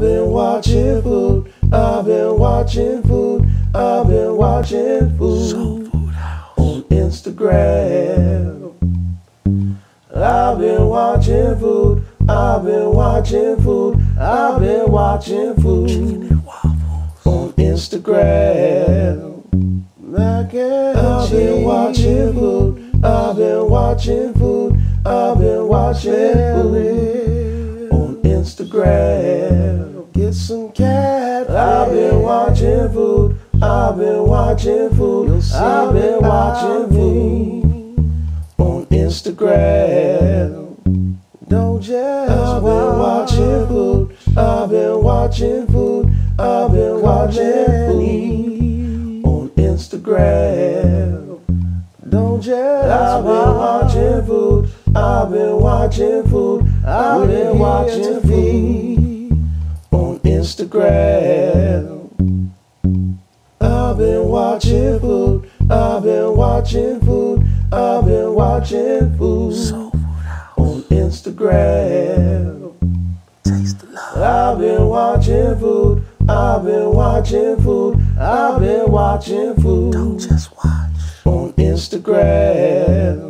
I've been watching food. I've been watching food. I've been watching food. Soul Food House. On Instagram. I've been watching food. I've been watching food. I've been watching food. Chicken and waffles. On Instagram. Mac and I've been watching food. I've been watching food. I've been watching food. Instagram. Get some cat. I've been watching food. I've been watching food. I've been watching food. On Instagram. Don't just I've been watching food. I've been watching food. I've been watching food on Instagram. Don't just I've been watching food. I've been watching food. I've been watching food on Instagram. I've been watching food. I've been watching food. I've been watching food Food on Instagram. Taste the love. I've been watching food. I've been watching food. I've been watching Don't food just watch. on Instagram.